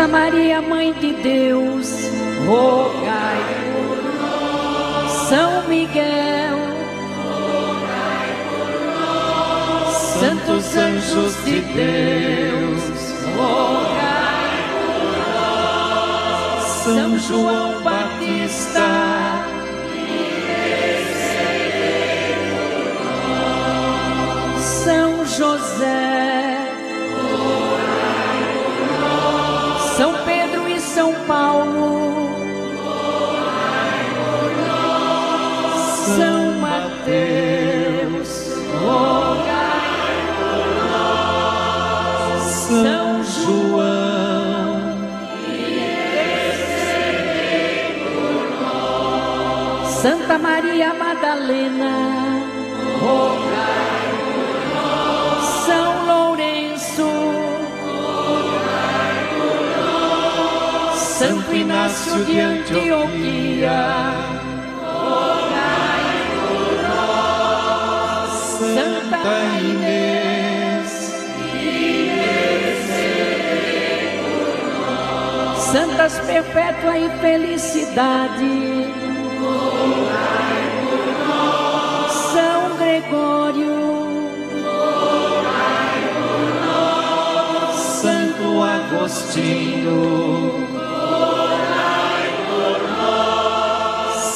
Santa Maria, Mãe de Deus, rogai por nós. São Miguel, rogai por nós. Santos anjos de Deus, rogai por nós. São João Batista, São José, Paulo, São Mateus. São João, Santa Maria Madalena, Inácio de Antioquia, rogai por nós. Santa Inês, Santas Perpétua e Felicidade. São Gregório, Santo Agostinho,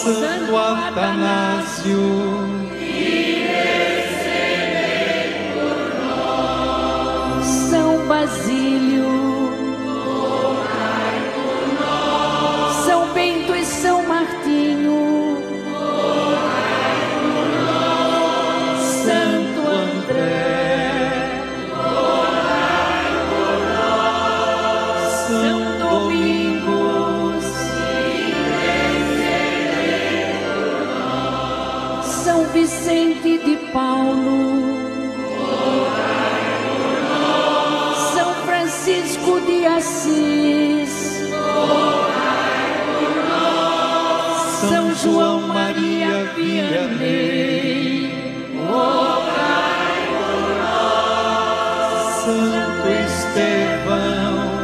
Santo Atanásio, São Basílio, São Vicente de Paulo. São Francisco de Assis, São João Maria Vianney, Santo Estevão,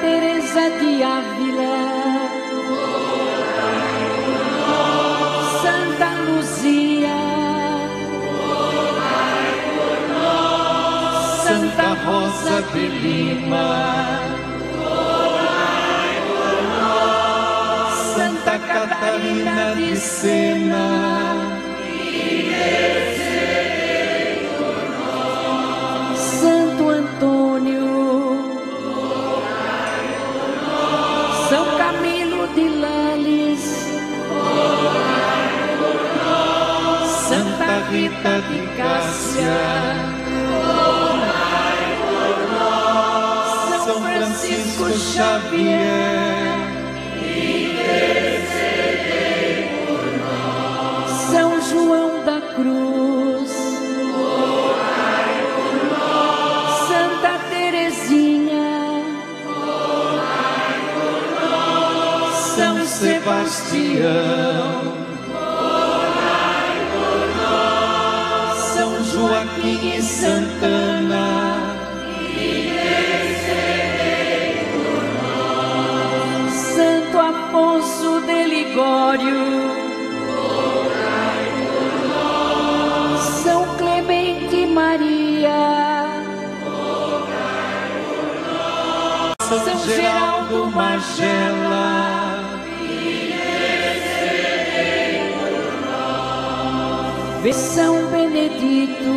Teresa de Ávila, Rosa de Lima, Santa Catarina de Sena, Santo Antônio, São Camilo de Leles, Santa Rita de Cássia, Xavier, São João da Cruz, Santa Teresinha, São Sebastião, São Joaquim e Santana, Geraldo Magela, São Benedito,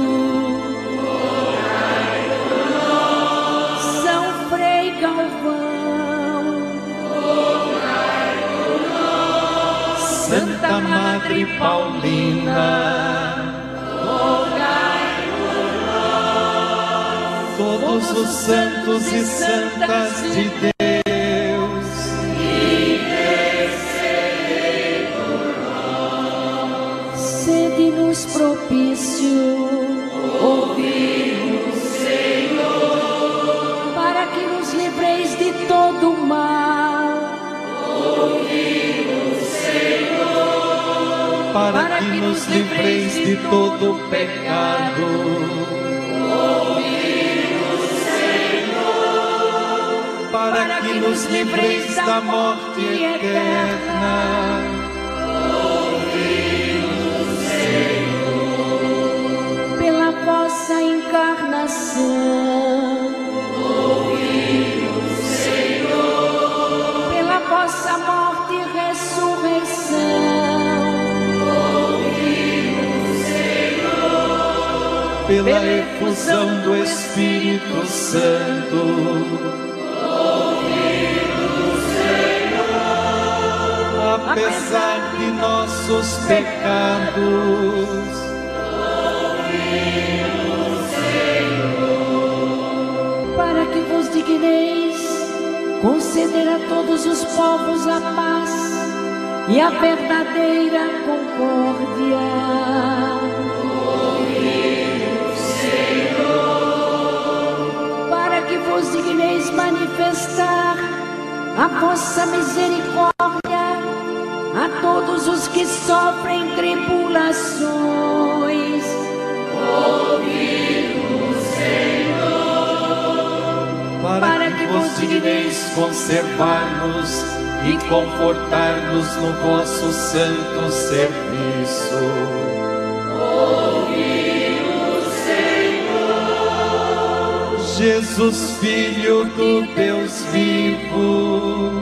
São Frei Galvão, Santa Madre Paulina, todos os santos e santas de Deus, sede-nos propício, ouvimos, Senhor, para que nos livreis de todo mal, para que nos livreis de todo pecado. Para que nos livreis da morte eterna. Pela vossa encarnação. Pela vossa morte e ressurreição. Pela efusão do Espírito Santo. Apesar de nossos pecados. para que vos digneis conceder a todos os povos a paz e a verdadeira concórdia. Para que vos digneis manifestar a vossa misericórdia a todos os que sofrem tribulações. para que vos digneis conservar-nos e confortar-nos no vosso santo serviço. Jesus, Filho do Deus vivo,